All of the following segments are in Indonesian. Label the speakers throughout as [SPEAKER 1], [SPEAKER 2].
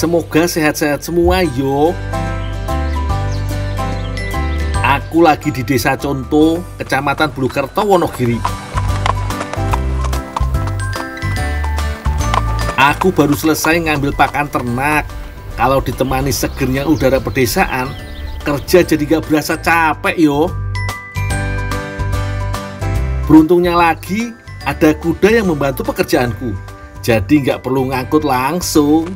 [SPEAKER 1] Semoga sehat-sehat semua yo. Aku lagi di Desa Conto, Kecamatan Bulukerto, Wonogiri. Aku baru selesai ngambil pakan ternak. Kalau ditemani segernya udara pedesaan, kerja jadi gak berasa capek yo. Beruntungnya lagi, ada kuda yang membantu pekerjaanku. Jadi nggak perlu ngangkut langsung.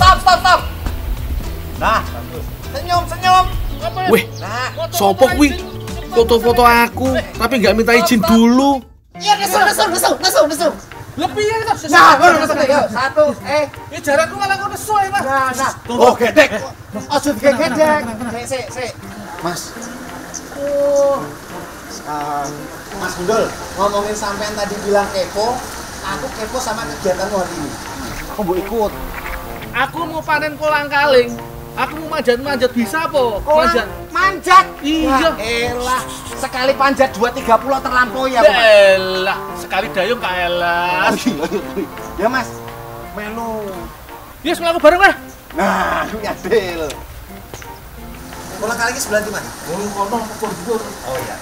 [SPEAKER 2] Stop, stop, stop. Nah, senyum, senyum.
[SPEAKER 1] Weh,
[SPEAKER 2] Nah,
[SPEAKER 1] sopo kuwi? Foto-foto aku, tapi nggak minta izin dulu.
[SPEAKER 2] Iya nesu, nesu, nesu, nesu, nesu.
[SPEAKER 3] Lebih ya kok.
[SPEAKER 2] Nah, ngono nesu, yuk. Satu, eh,
[SPEAKER 3] Ya jarakku malah kok nesu ya, Mas.
[SPEAKER 2] nah, nah. Oh, gedek. Ojo gedek. Sik, sik, sik. Mas. Oh. Ah, Mas Gundul, ngomongin sampean tadi bilang kepo, aku kepo sama kegiatanmu hari ini. Aku mau ikut.
[SPEAKER 3] Aku mau panen kolang kaling. Aku mau manjat-manjat bisa po?
[SPEAKER 2] Manjat.
[SPEAKER 3] Manjat.
[SPEAKER 2] Manjat.
[SPEAKER 3] Iya.
[SPEAKER 2] Elah. Sekali panjat 2 3 pulau terlampaui aku. Mas.
[SPEAKER 3] Elah, sekali dayung ka elah.
[SPEAKER 2] Oh, iya, iya, iya. Ya, Mas. Melu.
[SPEAKER 3] Ya sekolah aku bareng lah.
[SPEAKER 2] Nah, ya Del. Pulang kali ini sebelah di mana? Oh iya.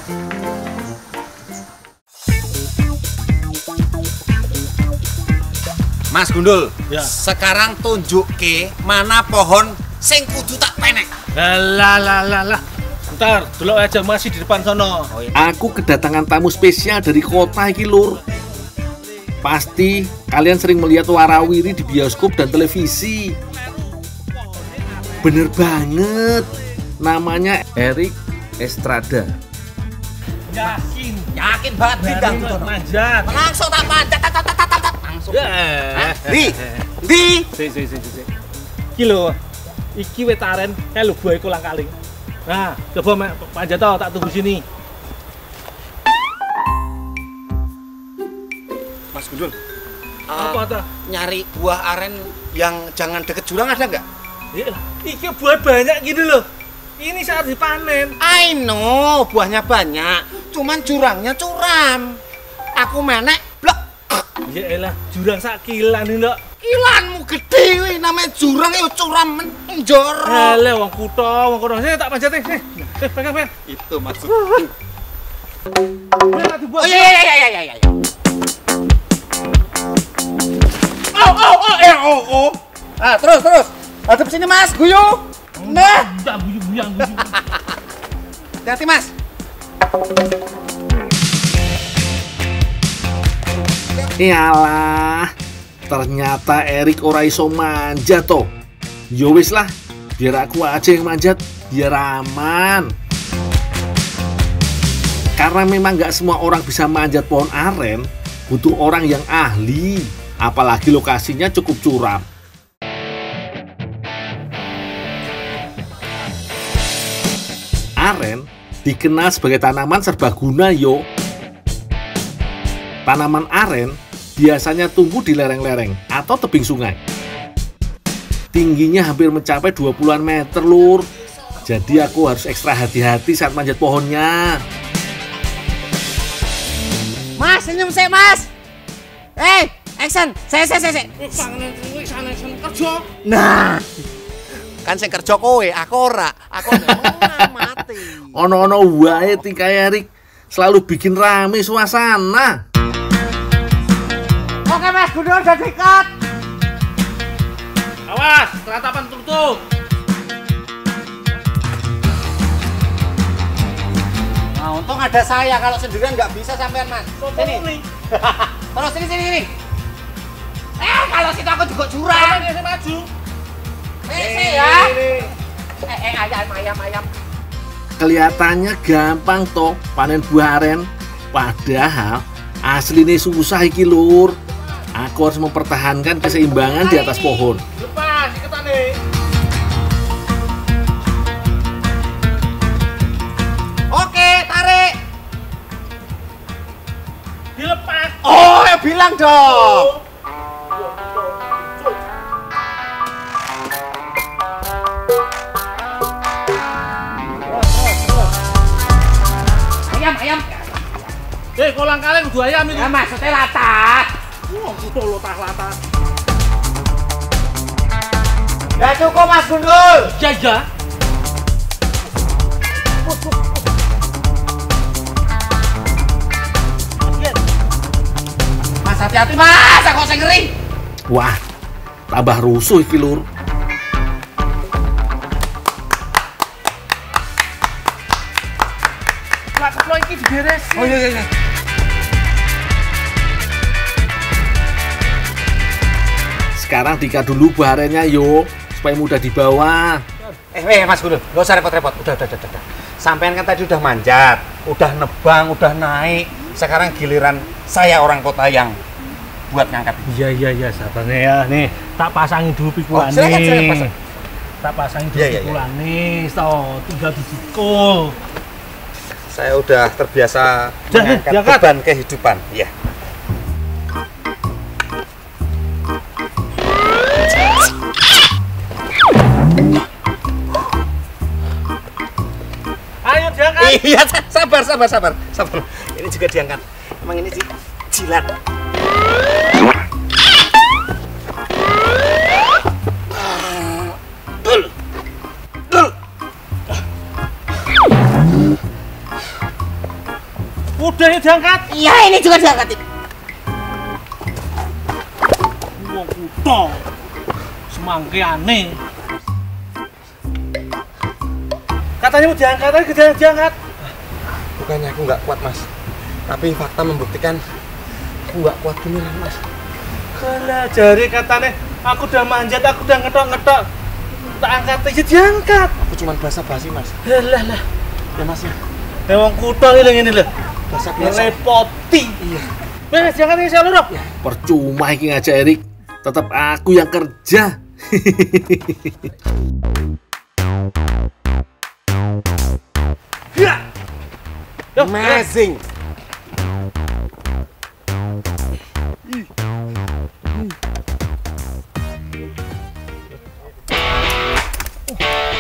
[SPEAKER 2] Mas Gundul,
[SPEAKER 3] Ya.
[SPEAKER 2] sekarang tunjuk ke mana pohon sing kudu tak penek.
[SPEAKER 3] Lah lah lah lah. Bentar, dulu aja masih di depan sono.
[SPEAKER 2] Oh iya.
[SPEAKER 1] Aku kedatangan tamu spesial dari kota iki lur. Pasti kalian sering melihat warawiri di bioskop dan televisi. Bener banget. Namanya Eric Estrada.
[SPEAKER 3] Yakin.
[SPEAKER 2] Yakin banget bidang
[SPEAKER 3] Berani
[SPEAKER 2] itu.
[SPEAKER 3] manjat.
[SPEAKER 2] Langsung tak panjat, tak tak tak tak tak langsung.
[SPEAKER 3] Ya.
[SPEAKER 2] Di, di.
[SPEAKER 3] Si si si si. si. Iki wetaren kayak lu buah kolang kaling. Nah, coba panjat tau, tak tunggu sini.
[SPEAKER 2] Mas Gundul,
[SPEAKER 3] Apa tuh?
[SPEAKER 2] nyari buah aren yang jangan deket jurang ada nggak?
[SPEAKER 3] Ya, iki buah banyak gitu loh. Ini saat dipanen.
[SPEAKER 2] I know, buahnya banyak, cuman jurangnya curam. Aku menek, blok.
[SPEAKER 3] Ya elah, jurang sak kilan ini.
[SPEAKER 2] Kilanmu gede, wih. namanya jurang ya curam menjorok.
[SPEAKER 3] Hele wong kutho, wong kono. Sini tak panjat. Nih, Eh, pegang pegang.
[SPEAKER 2] Itu maksud. Oh iya iya iya iya iya. iya. Oh oh oh eh oh oh. Ah terus terus. Hadap sini mas, guyu. Nah,
[SPEAKER 3] Ya buyang buyang.
[SPEAKER 2] hati mas.
[SPEAKER 1] Yalah, ternyata Erik ora iso manjat toh. Yo wis lah, biar aku aja yang manjat, biar aman. Karena memang nggak semua orang bisa manjat pohon aren, butuh orang yang ahli. Apalagi lokasinya cukup curam. Aren dikenal sebagai tanaman serbaguna yo. Tanaman aren biasanya tumbuh di lereng-lereng atau tebing sungai. Tingginya hampir mencapai 20-an meter, Lur. Jadi aku harus ekstra hati-hati saat manjat pohonnya.
[SPEAKER 2] Mas senyum saya mas. Eh, action. Saya saya saya. saya. Nah, kan saya kerja kowe, aku ora. Aku mati.
[SPEAKER 1] Ono-ono wae tingkah Erik selalu bikin rame suasana.
[SPEAKER 2] Oke mas, gundul udah dekat.
[SPEAKER 3] Awas, ratapan tutup.
[SPEAKER 2] Nah, untung ada saya. Kalau sendirian nggak bisa sampean mas. Sini. Terus sini sini sini. Eh, kalau situ aku juga curang.
[SPEAKER 3] Dia maju.
[SPEAKER 2] Sih ya. Eh, eh, ayam, ayam, ayam.
[SPEAKER 1] Kelihatannya gampang toh panen buah aren. Padahal aslinya susah iki lur. Aku harus mempertahankan keseimbangan di atas pohon.
[SPEAKER 3] Lepas, ikutan.
[SPEAKER 2] Oke, tarik.
[SPEAKER 3] Dilepas.
[SPEAKER 2] Oh, ya bilang dong. Ayam, ayam.
[SPEAKER 3] Eh, kolang kaleng dua ayam itu.
[SPEAKER 2] Ya, maksudnya latah.
[SPEAKER 3] Wah, kudu lotah-latah.
[SPEAKER 2] ya cukup mas Gundul
[SPEAKER 3] Ya, ya.
[SPEAKER 2] mas hati-hati mas aku saya ngeri
[SPEAKER 1] Wah, tambah rusuh iki lur.
[SPEAKER 3] Lah keplo iki diberesin.
[SPEAKER 2] oh iya iya iya
[SPEAKER 1] Sekarang dikat dulu bahannya yo, supaya mudah dibawa.
[SPEAKER 2] Eh, eh Mas Gundul, gak usah repot-repot. Udah, udah, udah, udah. Sampean kan tadi udah manjat, udah nebang, udah naik. Sekarang giliran saya orang kota yang buat ngangkat.
[SPEAKER 3] Iya, iya, iya, sabarnya ya. Nih, tak pasangin dulu pikulane.
[SPEAKER 2] Oh, silakan, silakan, pasang.
[SPEAKER 3] Tak pasangin dulu
[SPEAKER 2] Iya, iya, iya.
[SPEAKER 3] pikulane. Toh, tinggal dipikul.
[SPEAKER 2] Saya udah terbiasa
[SPEAKER 3] Dah,
[SPEAKER 2] mengangkat
[SPEAKER 3] diangkat.
[SPEAKER 2] beban kehidupan. Iya.
[SPEAKER 3] Ayo
[SPEAKER 2] sabar, sabar, sabar, sabar. Ini juga diangkat. Emang ini sih jilat. Dul, dul.
[SPEAKER 3] Udah ya diangkat.
[SPEAKER 2] Iya, ini juga diangkat.
[SPEAKER 3] Wong kutho. Semangke aneh. Katanya mau diangkat, tapi jangan diangkat.
[SPEAKER 2] Bukannya aku nggak kuat, Mas. Tapi fakta membuktikan aku nggak kuat beneran, Mas.
[SPEAKER 3] Kalah jari katanya, aku udah manjat, aku udah ngetok-ngetok. Tak angkat aja diangkat.
[SPEAKER 2] Aku cuma basa-basi, Mas.
[SPEAKER 3] Lah lah.
[SPEAKER 2] Ya, Mas ya.
[SPEAKER 3] Emang kutho ini ini loh.
[SPEAKER 2] Basa biasa.
[SPEAKER 3] Ngerepoti.
[SPEAKER 2] Iya.
[SPEAKER 3] Wes jangan ini saya lurus.
[SPEAKER 1] Percuma iki ngajak Erik. Tetap aku yang kerja.
[SPEAKER 2] Amazing.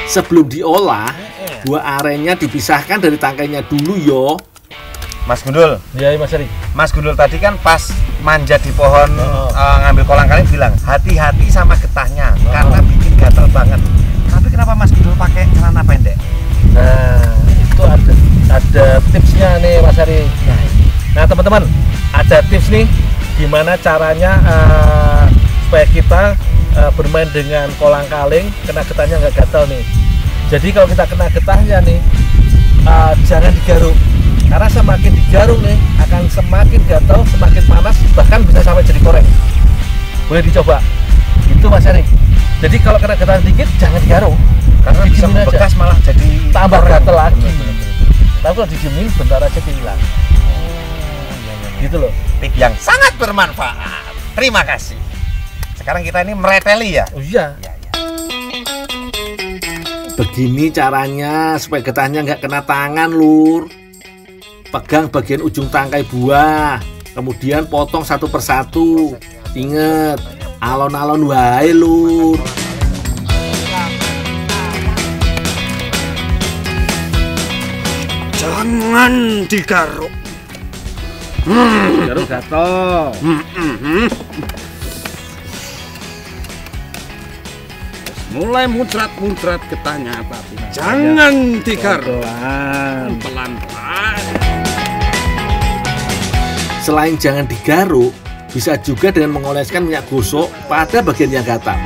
[SPEAKER 1] Sebelum diolah, buah arennya dipisahkan dari tangkainya dulu yo.
[SPEAKER 2] Mas Gundul,
[SPEAKER 3] Iya, Mas Ari.
[SPEAKER 2] Mas Gundul tadi kan pas manjat di pohon
[SPEAKER 3] Oh.
[SPEAKER 2] eh, ngambil kolang kaling bilang hati-hati sama getahnya karena
[SPEAKER 3] teman-teman, ada tips nih gimana caranya eh, supaya kita eh, bermain dengan kolang kaling kena getahnya nggak gatal nih. Jadi kalau kita kena getahnya nih eh, jangan digaruk karena semakin digaruk nih akan semakin gatal, semakin panas, bahkan bisa sampai jadi koreng. Boleh dicoba. Itu Mas Ari. Jadi kalau kena getah dikit jangan digaruk.
[SPEAKER 2] Karena bisa
[SPEAKER 3] Didiemin aja
[SPEAKER 2] membekas malah jadi
[SPEAKER 3] tambah gatel lagi. Tapi kalau didiemin bentar aja hilang. Gitu loh.
[SPEAKER 2] Tip yang sangat bermanfaat. Terima kasih. Sekarang kita ini mereteli ya.
[SPEAKER 3] Oh iya.
[SPEAKER 2] Ya, ya.
[SPEAKER 1] Begini caranya supaya getahnya nggak kena tangan lur. Pegang bagian ujung tangkai buah, kemudian potong satu persatu. Ingat, alon-alon wae lur.
[SPEAKER 2] Jangan digaruk.
[SPEAKER 3] Garuk gatel.
[SPEAKER 4] mulai muncrat-muncrat getahnya tapi jangan digaruk
[SPEAKER 3] Pelan.
[SPEAKER 4] pelan-pelan
[SPEAKER 1] Selain jangan digaruk, bisa juga dengan mengoleskan minyak gosok pada bagian yang gatal.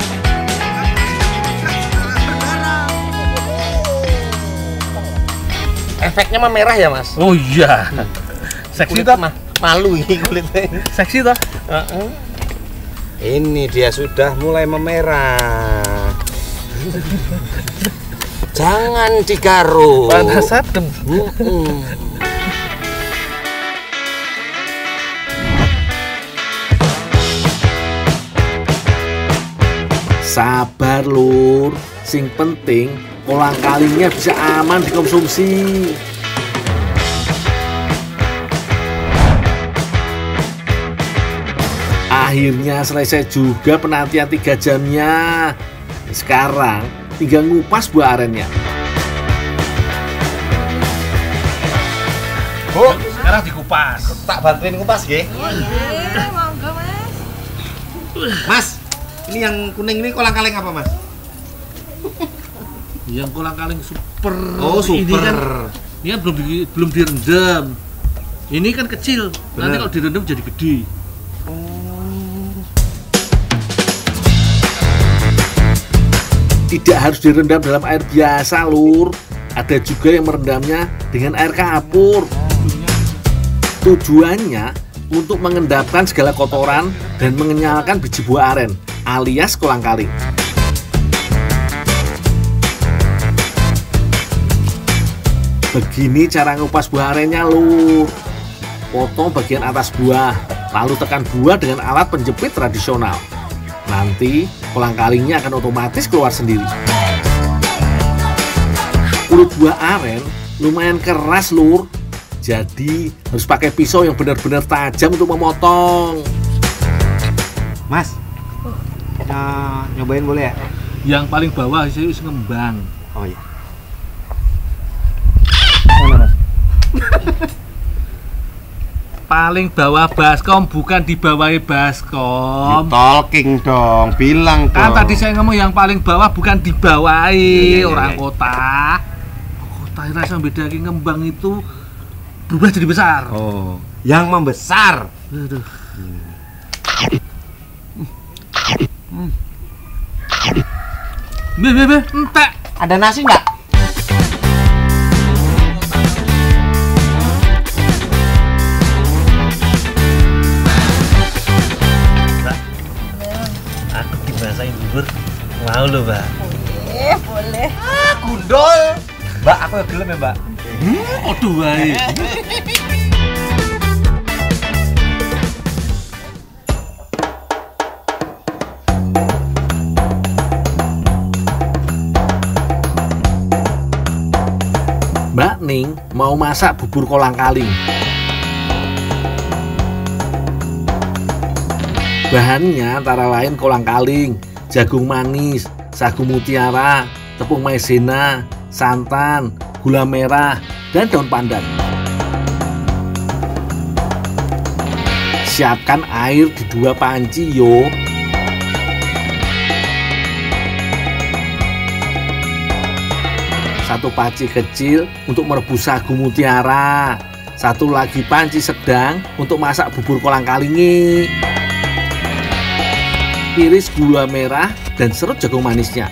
[SPEAKER 2] Efeknya mah merah ya mas.
[SPEAKER 3] Oh iya. Seksi toh?
[SPEAKER 2] mah malu ini kulitnya.
[SPEAKER 3] Seksi toh?
[SPEAKER 2] Ini dia sudah mulai memerah. Jangan digaruk.
[SPEAKER 3] Panas adem.
[SPEAKER 1] Sabar lur, sing penting kolang kalingnya bisa aman dikonsumsi. Akhirnya selesai juga penantian tiga jamnya. Sekarang tinggal ngupas buah arennya.
[SPEAKER 2] Bu,
[SPEAKER 3] sekarang dikupas
[SPEAKER 2] tak bantuin kupas nggih.
[SPEAKER 5] Iya, monggo mas.
[SPEAKER 2] Mas, ini yang kuning ini kolang kaling apa, Mas?
[SPEAKER 3] yang kolang kaling super
[SPEAKER 2] Oh,
[SPEAKER 3] ini
[SPEAKER 2] super.
[SPEAKER 3] kan, ini kan belum di- belum direndam ini kan kecil nanti
[SPEAKER 2] Bener.
[SPEAKER 3] kalau direndam jadi gede
[SPEAKER 1] Tidak harus direndam dalam air biasa, Lur. Ada juga yang merendamnya dengan air kapur. Tujuannya untuk mengendapkan segala kotoran dan mengenyalkan biji buah aren alias kolang kaling. Begini cara ngupas buah arennya, Lur. Potong bagian atas buah, lalu tekan buah dengan alat penjepit tradisional. Nanti kolang kalingnya akan otomatis keluar sendiri. Kulit buah aren lumayan keras lur, jadi harus pakai pisau yang benar-benar tajam untuk memotong.
[SPEAKER 2] Mas. Nah, nyobain boleh ya?
[SPEAKER 3] yang paling bawah itu ngembang
[SPEAKER 2] Oh iya.
[SPEAKER 3] paling bawah baskom bukan di bawahi baskom
[SPEAKER 2] talking dong, bilang
[SPEAKER 3] kan tadi saya ngomong yang paling bawah bukan di bawahi
[SPEAKER 2] Iya, iya,
[SPEAKER 3] orang
[SPEAKER 2] iya.
[SPEAKER 3] kota kota rasa beda lagi ngembang itu berubah jadi besar
[SPEAKER 2] Oh, yang membesar.
[SPEAKER 3] Aduh. Be, be, be, entek.
[SPEAKER 2] Ada nasi nggak?
[SPEAKER 3] Lo, Mbak.
[SPEAKER 5] Eh, boleh.
[SPEAKER 2] Gundol. Mbak, aku yang gelem ya, Mbak.
[SPEAKER 3] Aduh, baik.
[SPEAKER 1] Mbak Ning mau masak bubur kolang kaling. Bahannya antara lain kolang kaling, jagung manis, sagu mutiara, tepung maizena, santan, gula merah, dan daun pandan. Siapkan air di dua panci yo. Satu panci kecil untuk merebus sagu mutiara. Satu lagi panci sedang untuk masak bubur kolang kalingi. Iris gula merah dan serut jagung manisnya.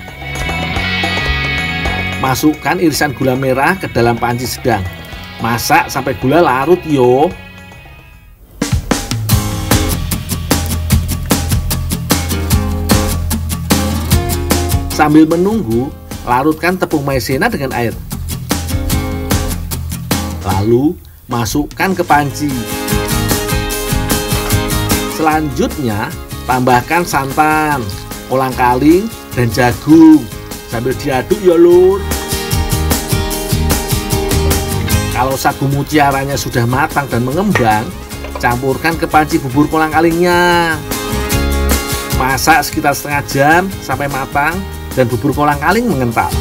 [SPEAKER 1] Masukkan irisan gula merah ke dalam panci sedang. Masak sampai gula larut yo. Sambil menunggu, larutkan tepung maizena dengan air. Lalu, masukkan ke panci. Selanjutnya, tambahkan santan, kolang kaling, dan jagung sambil diaduk ya lur. Kalau sagu mutiaranya sudah matang dan mengembang, campurkan ke panci bubur kolang kalingnya. Masak sekitar setengah jam sampai matang dan bubur kolang kaling mengental.